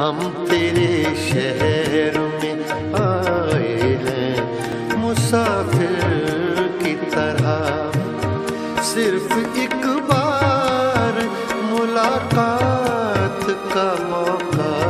हम तेरे शहर में आए हैं। मुसाफिर की तरह सिर्फ़ एक बार मुलाकात का मौका